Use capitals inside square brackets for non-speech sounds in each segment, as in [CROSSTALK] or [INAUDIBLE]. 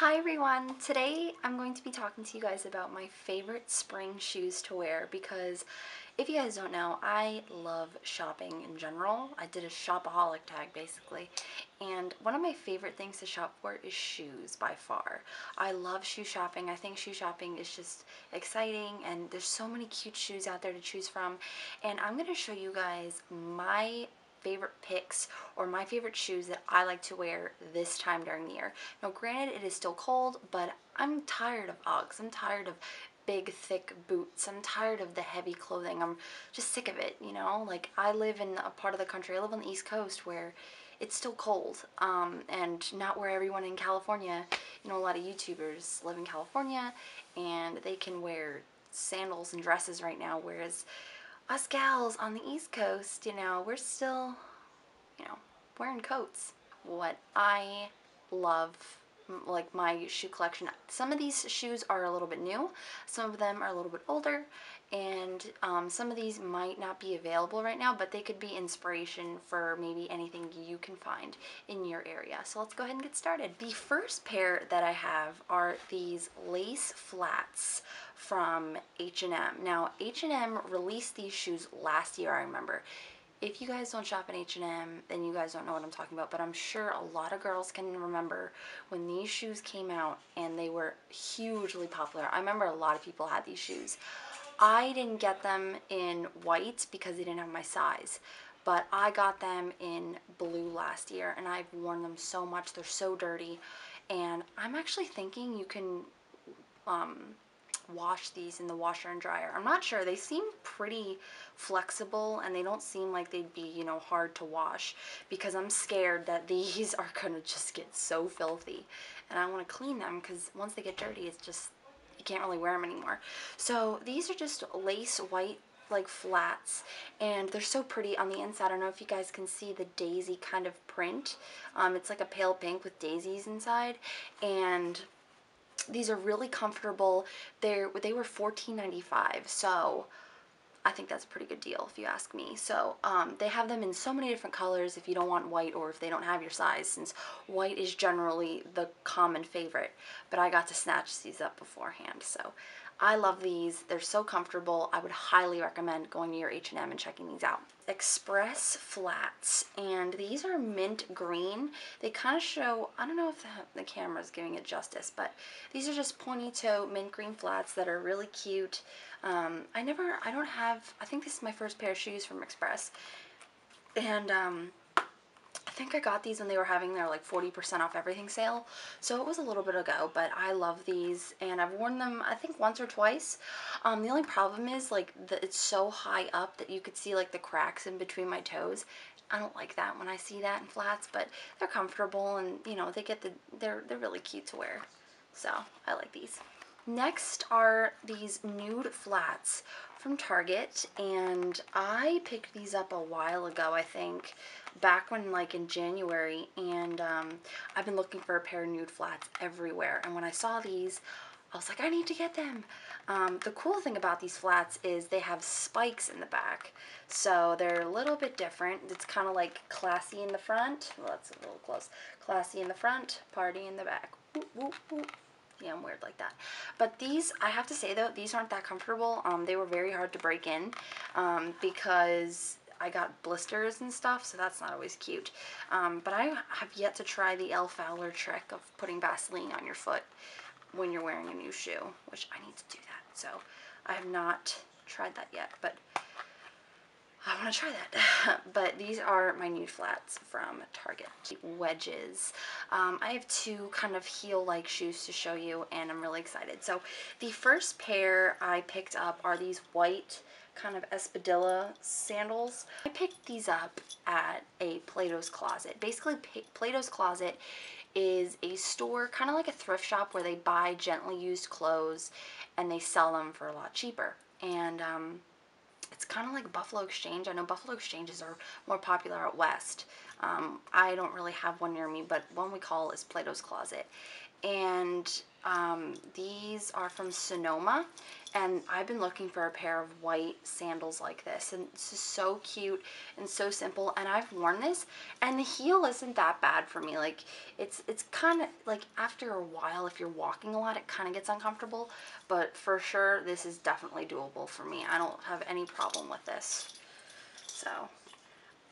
Hi everyone! Today I'm going to be talking to you guys about my favorite spring shoes to wear because if you guys don't know, I love shopping in general. I did a shopaholic tag basically and one of my favorite things to shop for is shoes by far. I love shoe shopping. I think shoe shopping is just exciting and there's so many cute shoes out there to choose from and I'm going to show you guys my favorite picks or my favorite shoes that I like to wear this time during the year. Now granted it is still cold but I'm tired of Uggs. I'm tired of big thick boots. I'm tired of the heavy clothing. I'm just sick of it, you know? Like I live in a part of the country, I live on the east coast where it's still cold um, and not where everyone in California, you know, a lot of YouTubers live in California and they can wear sandals and dresses right now whereas us gals on the East Coast, you know, we're still, you know, wearing coats. What I love like my shoe collection. Some of these shoes are a little bit new, some of them are a little bit older, and um, some of these might not be available right now, but they could be inspiration for maybe anything you can find in your area. So let's go ahead and get started. The first pair that I have are these lace flats from H&M. Now, H&M released these shoes last year, I remember. If you guys don't shop at H&M, then you guys don't know what I'm talking about, but I'm sure a lot of girls can remember when these shoes came out and they were hugely popular. I remember a lot of people had these shoes. I didn't get them in white because they didn't have my size, but I got them in blue last year and I've worn them so much. They're so dirty and I'm actually thinking you can um, wash these in the washer and dryer. I'm not sure. They seem pretty flexible and they don't seem like they'd be, you know, hard to wash because I'm scared that these [LAUGHS] are going to just get so filthy and I want to clean them because once they get dirty, it's just, you can't really wear them anymore. So these are just lace white like flats and they're so pretty on the inside. I don't know if you guys can see the daisy kind of print. Um, it's like a pale pink with daisies inside and these are really comfortable. They're, they were $14.95, so I think that's a pretty good deal if you ask me. So um, they have them in so many different colors if you don't want white or if they don't have your size since white is generally the common favorite. But I got to snatch these up beforehand. So I love these. They're so comfortable. I would highly recommend going to your H&M and checking these out. Express flats and these are mint green. They kind of show, I don't know if the, the camera is giving it justice, but these are just pointy toe mint green flats that are really cute. Um, I never, I don't have, I think this is my first pair of shoes from Express and um, think I got these when they were having their like 40% off everything sale. So it was a little bit ago, but I love these and I've worn them I think once or twice. Um, the only problem is like the, it's so high up that you could see like the cracks in between my toes. I don't like that when I see that in flats, but they're comfortable and you know, they get the, they're, they're really cute to wear. So I like these. Next are these nude flats from Target and I picked these up a while ago I think back when like in January and um, I've been looking for a pair of nude flats everywhere and when I saw these I was like I need to get them. Um, the cool thing about these flats is they have spikes in the back so they're a little bit different. It's kind of like classy in the front. Well that's a little close. Classy in the front party in the back yeah, I'm weird like that. But these, I have to say though, these aren't that comfortable. Um, they were very hard to break in um, because I got blisters and stuff, so that's not always cute. Um, but I have yet to try the Elle Fowler trick of putting Vaseline on your foot when you're wearing a new shoe, which I need to do that. So I have not tried that yet, but I want to try that. [LAUGHS] but these are my nude flats from Target. Wedges. Um, I have two kind of heel-like shoes to show you, and I'm really excited. So the first pair I picked up are these white kind of espadrille sandals. I picked these up at a Plato's Closet. Basically, Plato's Closet is a store, kind of like a thrift shop, where they buy gently used clothes and they sell them for a lot cheaper. And um, it's kind of like Buffalo Exchange. I know Buffalo Exchanges are more popular out west. Um, I don't really have one near me, but one we call is Plato's Closet. And Um, these are from Sonoma, and I've been looking for a pair of white sandals like this, and it's just so cute and so simple. And I've worn this, and the heel isn't that bad for me. Like it's it's kind of like after a while, if you're walking a lot, it kind of gets uncomfortable. But for sure, this is definitely doable for me. I don't have any problem with this. So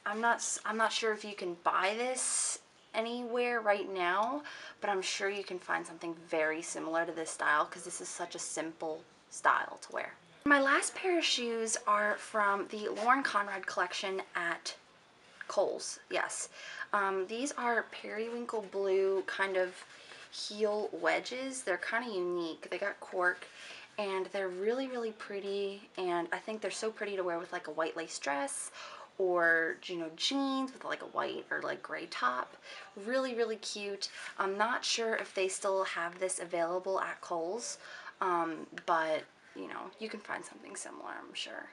I'm not I'm not sure if you can buy this anywhere right now, but I'm sure you can find something very similar to this style because this is such a simple style to wear. My last pair of shoes are from the Lauren Conrad collection at Kohl's, yes. Um, these are periwinkle blue kind of heel wedges. They're kind of unique. They got cork and they're really, really pretty and I think they're so pretty to wear with like a white lace dress or you know jeans with like a white or like gray top. Really really cute. I'm not sure if they still have this available at Kohl's um, but you know you can find something similar I'm sure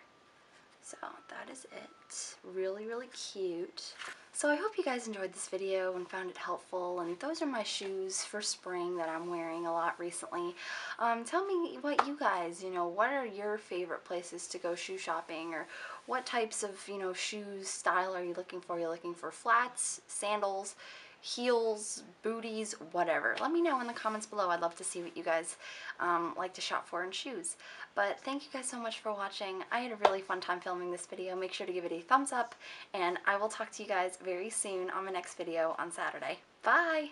so that is it really really cute so I hope you guys enjoyed this video and found it helpful and those are my shoes for spring that I'm wearing a lot recently. Um, tell me what you guys, you know, what are your favorite places to go shoe shopping or what types of, you know, shoes style are you looking for? Are you looking for flats, sandals, heels, booties, whatever. Let me know in the comments below. I'd love to see what you guys um, like to shop for in shoes. But thank you guys so much for watching. I had a really fun time filming this video. Make sure to give it a thumbs up, and I will talk to you guys very soon on my next video on Saturday. Bye!